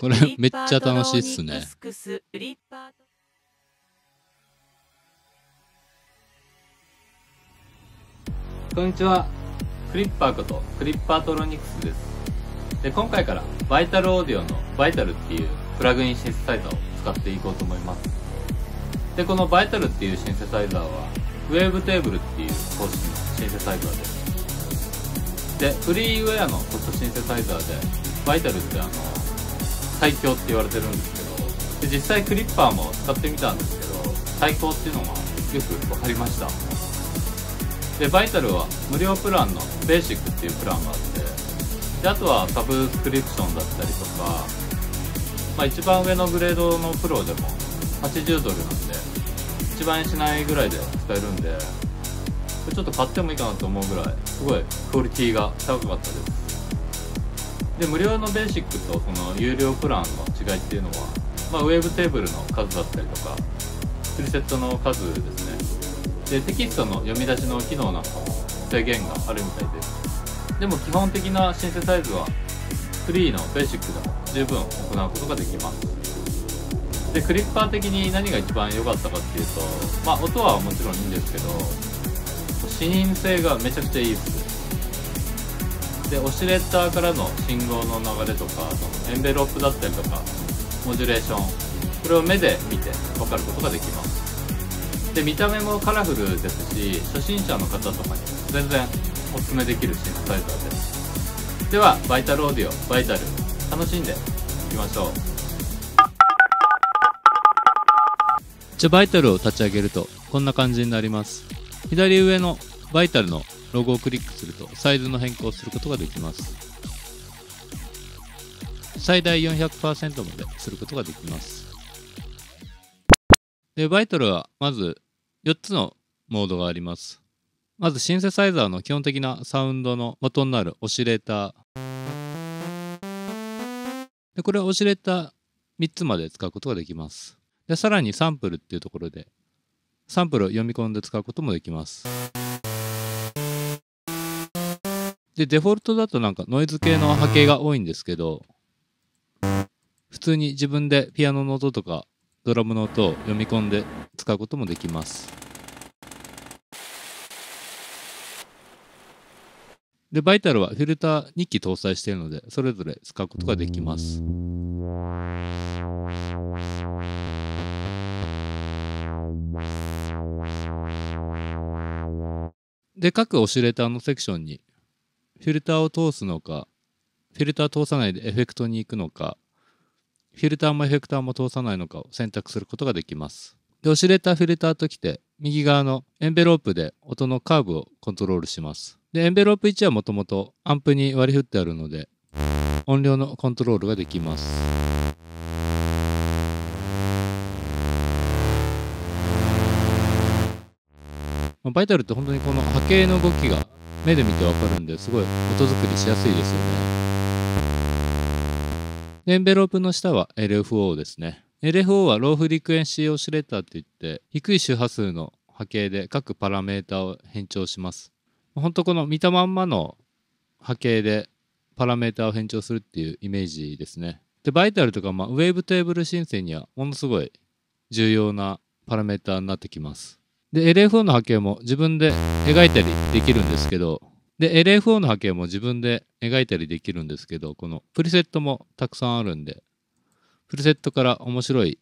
これめっちゃ楽しいっすねリッパートローニックスクスリッパートこんにちは。クリッパーことクリッパートロニクスです。で、今回からバイタルオーディオのバイタルっていうプラグインシンセサイザーを使っていこうと思います。で、このバイタルっていうシンセサイザーは、ウェーブテーブルっていう方式のシンセサイザーです。で、フリーウェアのソフトシンセサイザーで、バイタルってあの、最強って言われてるんですけど、で、実際クリッパーも使ってみたんですけど、最高っていうのがよくわかりました。で、バイタルは無料プランのベーシックっていうプランがあって、で、あとはサブスクリプションだったりとか、まあ一番上のグレードのプロでも80ドルなんで、1万円しないぐらいで使えるんで、ちょっと買ってもいいかなと思うぐらい、すごいクオリティが高かったです。で、無料のベーシックとその有料プランの違いっていうのは、まあウェブテーブルの数だったりとか、プリセットの数ですね。でテキストの読み出しの機能なんかも制限があるみたいです。でも基本的なシンセサイズはフリーのベーシックでも十分行うことができます。でクリッパー的に何が一番良かったかっていうとまあ音はもちろんいいんですけど視認性がめちゃくちゃいいです。でオシレーターからの信号の流れとかそのエンベロップだったりとかモジュレーションこれを目で見て分かることができます。で見た目もカラフルですし初心者の方とかに全然おすすめできるシンセサイザーですではバイタルオーディオバイタル楽しんでいきましょう。じゃあバイタルを立ち上げるとこんな感じになります。左上のバイタルのロゴをクリックするとサイズの変更をすることができます。最大400%まですることができます。でバイタルはまず4つのモードがあります。まずシンセサイザーの基本的なサウンドの元になるオシレーター。でこれはオシレーター3つまで使うことができます。でさらにサンプルっていうところでサンプルを読み込んで使うこともできます。でデフォルトだとなんかノイズ系の波形が多いんですけど普通に自分でピアノの音とかドラムの音を読み込んで使うこともできます。でバイタルはフィルター2機搭載しているのでそれぞれ使うことができます。で各オシレーターのセクションにフィルターを通すのかフィルター通さないでエフェクトに行くのかフィルターもエフェクターも通さないのかを選択することができます。でオシレーターフィルターときて右側のエンベロープで音のカーブをコントロールします。でエンベロープ1はもともとアンプに割り振ってあるので音量のコントロールができます。バイタルって本当にこの波形の動きが目で見てわかるんですごい音作りしやすいですよね。エンベロープの下は LFO ですね。LFO はローフリクエンシーオシレーターって言って低い周波数の波形で各パラメータを変調します。本当この見たまんまの波形でパラメータを変調するっていうイメージですね。でバイタルとか、まあ、ウェーブテーブル申請にはものすごい重要なパラメータになってきます。で LFO の波形も自分で描いたりできるんですけどで LFO の波形も自分で描いたりできるんですけどこのプリセットもたくさんあるんでプリセットから面白い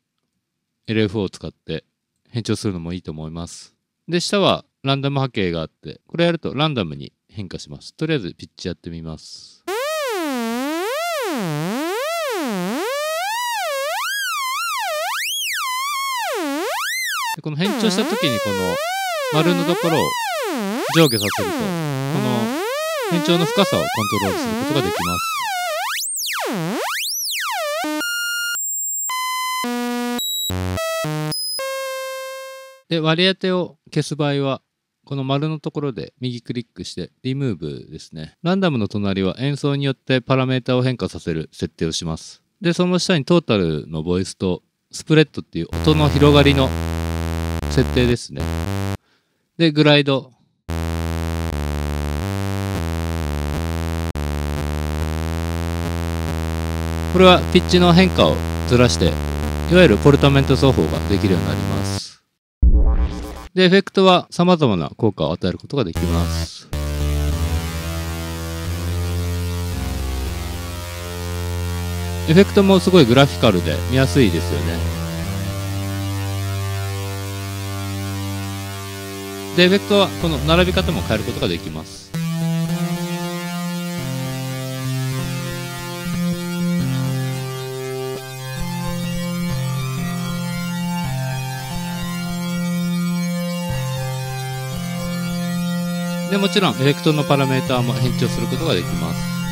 LFO を使って変調するのもいいと思います。で下はランダム波形があってこれやるとランダムに変化します。とりあえずピッチやってみます。この変調した時にこの丸のところを上下させるとこの変調の深さをコントロールすることができます。で割り当てを消す場合はこの丸のところで右クリックしてリムーブですね。ランダムの隣は演奏によってパラメータを変化させる設定をします。でその下にトータルのボイスとスプレッドっていう音の広がりの設定ですね。でグライド。これはピッチの変化をずらしていわゆるポルタメント奏法ができるようになります。でエフェクトは様々な効果を与えることができます。エフェクトもすごいグラフィカルで見やすいですよね。でエフェクトはこの並び方も変えることができます。でもちろんエフェクトのパラメーターも変調することができます。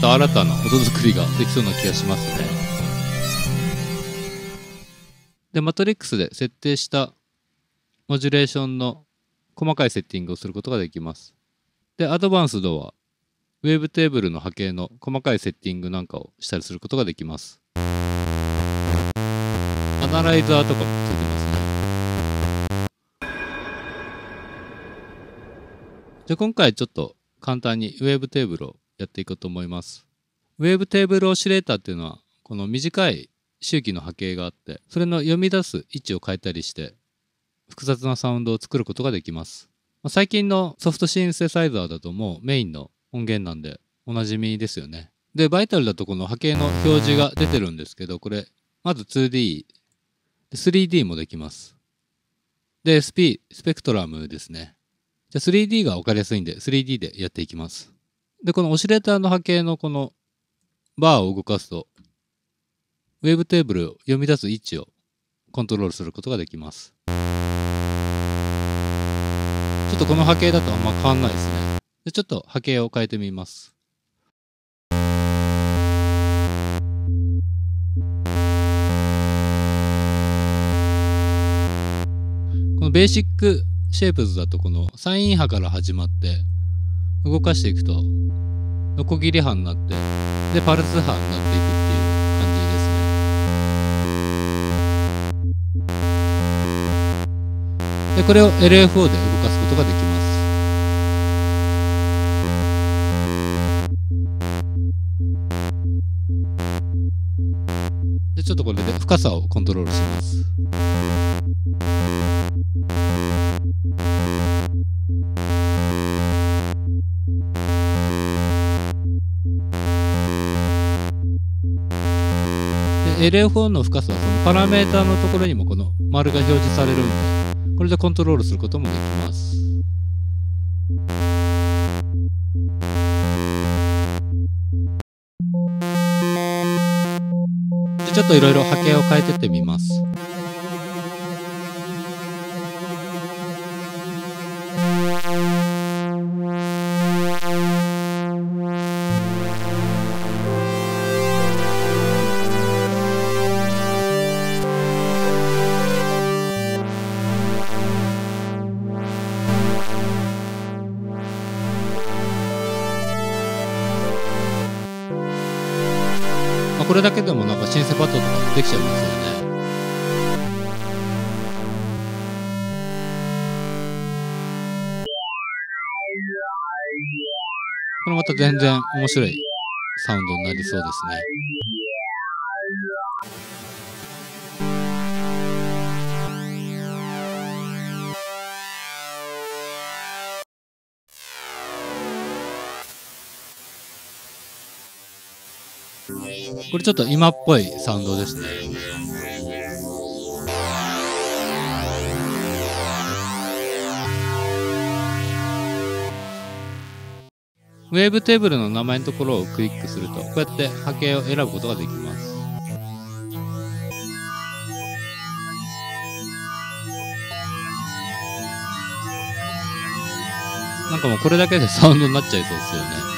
た新たな音作りができそうな気がしますね。で、マトリックスで設定したモジュレーションの細かいセッティングをすることができます。で、アドバンスドはウェーブテーブルの波形の細かいセッティングなんかをしたりすることができます。アナライザーとかもついてますね。じゃあ今回ちょっと簡単にウェーブテーブルをやっていこうと思います。ウェーブテーブルオシレーターっていうのは、この短い周期の波形があって、それの読み出す位置を変えたりして、複雑なサウンドを作ることができます。まあ最近のソフトシンセサイザーだともうメインの音源なんで、おなじみですよね。で、バイタルだとこの波形の表示が出てるんですけど、これ、まず 2D、3D もできます。で、SP、スペクトラムですね。じゃあ 3D が分かりやすいんで、3D でやっていきます。で、このオシレーターの波形のこのバーを動かすと、ウェーブテーブルを読み出す位置をコントロールすることができます。ちょっとこの波形だとあんま変わんないですね。でちょっと波形を変えてみます。このベーシックシェイプズだとこのサイン波から始まって動かしていくとノコギリ波になってでパルス波になっていくっていう感じですね。でこれを LFO で動かすことができます。でちょっとこれで深さをコントロールします。LFO の深さはそのパラメーターのところにもこの丸が表示されるんでこれでコントロールすることもできます。でちょっといろいろ波形を変えてってみます。これだけでもなんかシンセパッドとかできちゃいますよね。これまた全然面白いサウンドになりそうですね。これちょっと今っぽいサウンドですね。ウェーブテーブルの名前のところをクリックすると、こうやって波形を選ぶことができます。なんかもうこれだけでサウンドになっちゃいそうですよね。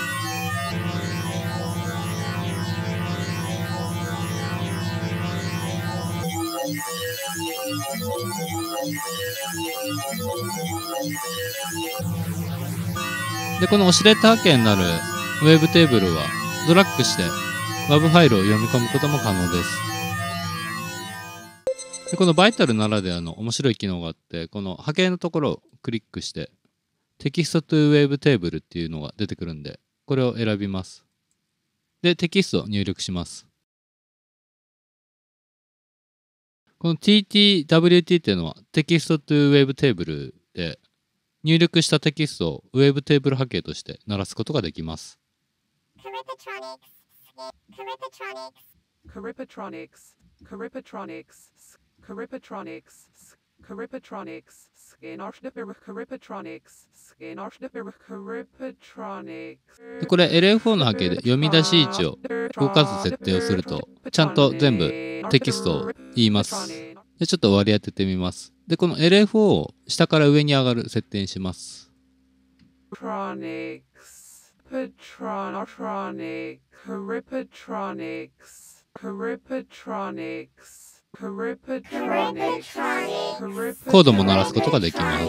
で、このオシレーター系になるウェーブテーブルはドラッグして WAV ファイルを読み込むことも可能です。でこのバイタルならではの面白い機能があって、この波形のところをクリックして、 Text to Wavetable っていうのが出てくるんで、これを選びます。で、テキストを入力します。この TTWT っていうのは Text to Wavetable で、入力したテキストをウェブテーブル波形として鳴らすことができます。Caripatronics, Caripatronics, Caripatronics, Caripatronics, Skin Archdipper Caripatronics, Skin Archdipper Caripatronics. でこれ LF4 の波形で読み出し位置を動かす設定をするとちゃんと全部テキストを言いますでちょっと割り当ててみますでこの LF4 を下から上に上がる設定にします Patronics, Patronotronic, Caripatronics, Caripatronics, Caripatronics, コードも鳴らすことができます。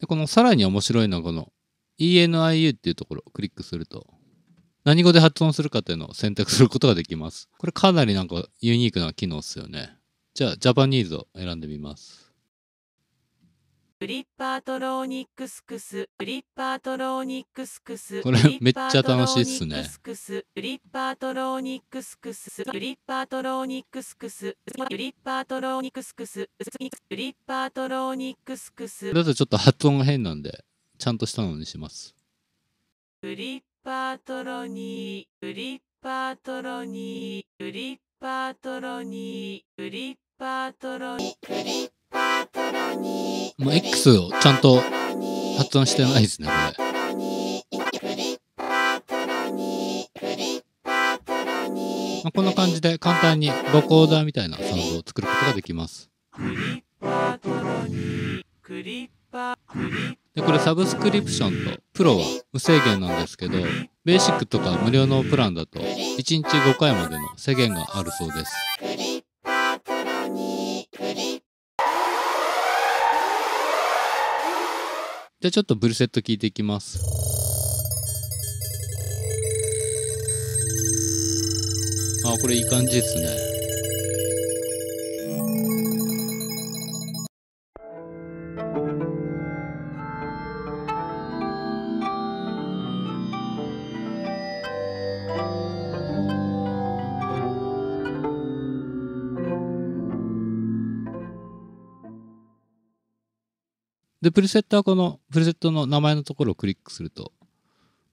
でこのさらに面白いのはこの ENIU っていうところをクリックすると何語で発音するかっていうのを選択することができます。これかなりなんかユニークな機能っすよね。じゃあ Japanese を選んでみますフリッパートローニックスクス、フリッパートローニックスクス。これめっちゃ楽しいっすねフリッパートローニックスクス、フリッパートローニックスクス、フリッパートローニックスクス、フリッパートローニックスクス、だとちょっと発音が変なんでちゃんとしたのにしますフリッパートロニー、フリッパートロニー、フリッパートロニー、フリッパートロニー。もう X をちゃんと発音してないですねこれ。まあ、こんな感じで簡単にボコーダーみたいなサウンドを作ることができます、でこれサブスクリプションとプロは無制限なんですけどベーシックとか無料のプランだと1日5回までの制限があるそうです。じゃあちょっとブルセット聞いていきます。あこれいい感じですね。で、プリセットはこのプリセットの名前のところをクリックすると、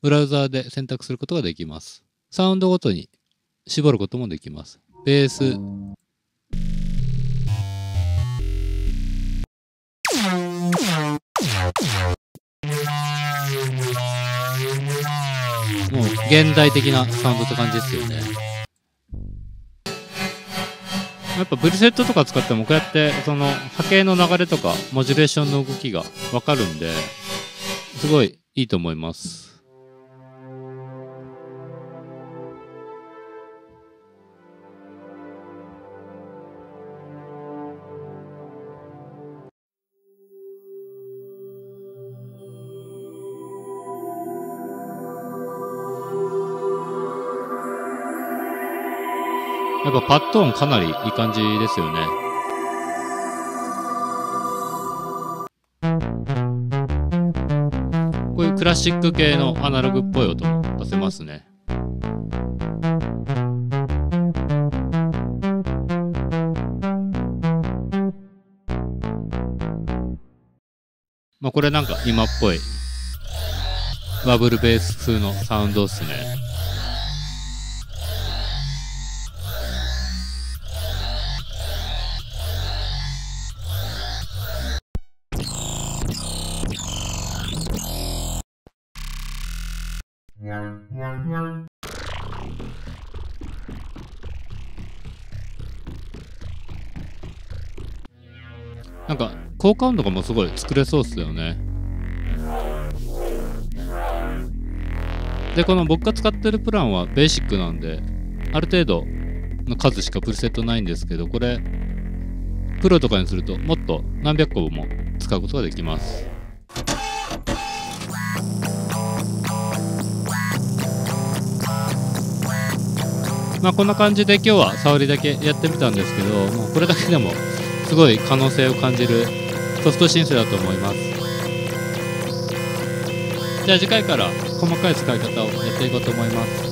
ブラウザーで選択することができます。サウンドごとに絞ることもできます。ベース、もう現代的なサウンドって感じですよね。やっぱブリセットとか使ってもこうやってその波形の流れとかモジュレーションの動きがわかるんですごいいいと思います。やっぱパッド音かなりいい感じですよね。こういうクラシック系のアナログっぽい音も出せますね。まあこれなんか今っぽいバブルベース風のサウンドっすね。なんか効果音とかもすごい作れそうっすよね。で、この僕が使ってるプランはベーシックなんで、ある程度の数しかプルセットないんですけどこれプロとかにするともっと何百個も使うことができますまあこんな感じで今日は触りだけやってみたんですけどもうこれだけでもすごい可能性を感じるソフト申請だと思います。じゃあ次回から細かい使い方をやっていこうと思います。